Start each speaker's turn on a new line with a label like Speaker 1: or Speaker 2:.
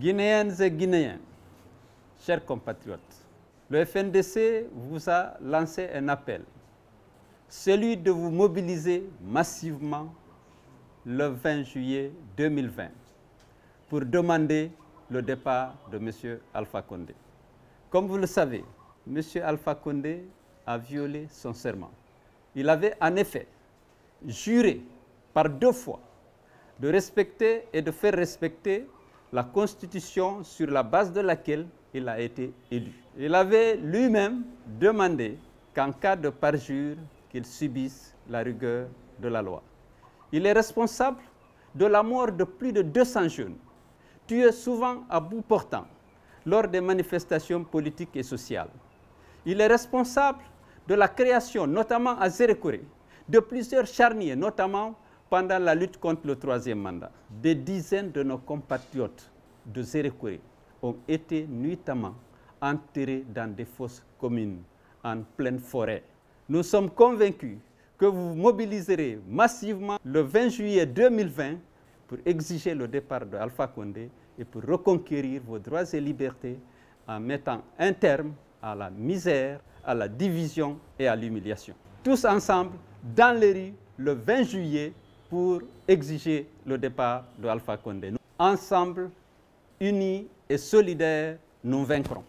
Speaker 1: Guinéennes et Guinéens, chers compatriotes, le FNDC vous a lancé un appel, celui de vous mobiliser massivement le 20 juillet 2020 pour demander le départ de M. Alpha Condé. Comme vous le savez, M. Alpha Condé a violé son serment. Il avait en effet juré par deux fois de respecter et de faire respecter la Constitution sur la base de laquelle il a été élu. Il avait lui-même demandé qu'en cas de parjure, qu'il subisse la rigueur de la loi. Il est responsable de la mort de plus de 200 jeunes, tués souvent à bout portant lors des manifestations politiques et sociales. Il est responsable de la création, notamment à Zérekore, de plusieurs charniers, notamment pendant la lutte contre le troisième mandat. Des dizaines de nos compatriotes de Zérekore ont été nuitamment enterrés dans des fosses communes en pleine forêt. Nous sommes convaincus que vous mobiliserez massivement le 20 juillet 2020 pour exiger le départ de Alpha Condé et pour reconquérir vos droits et libertés en mettant un terme à la misère, à la division et à l'humiliation. Tous ensemble, dans les rues, le 20 juillet, pour exiger le départ de Alpha Condé. Ensemble, unis et solidaires, nous vaincrons.